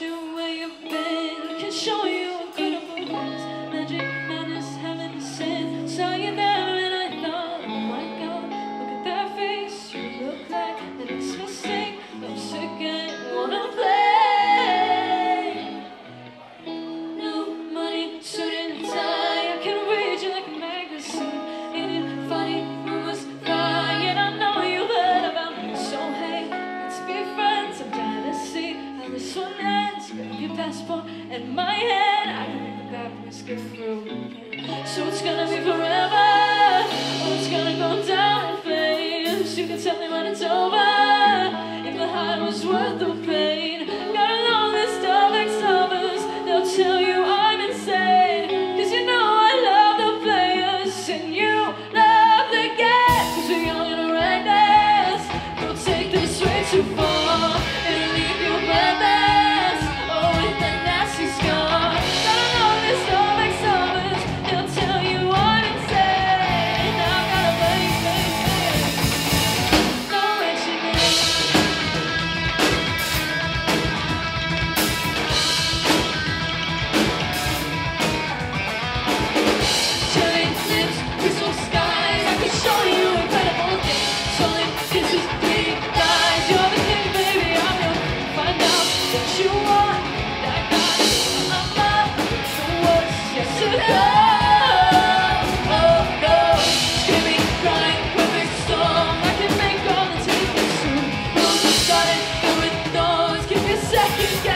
you where you've been. Can show you and my head I can make the bad boys go through. So it's gonna be forever. Or it's gonna go down in flames. You can tell me when it's over. second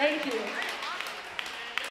Thank you.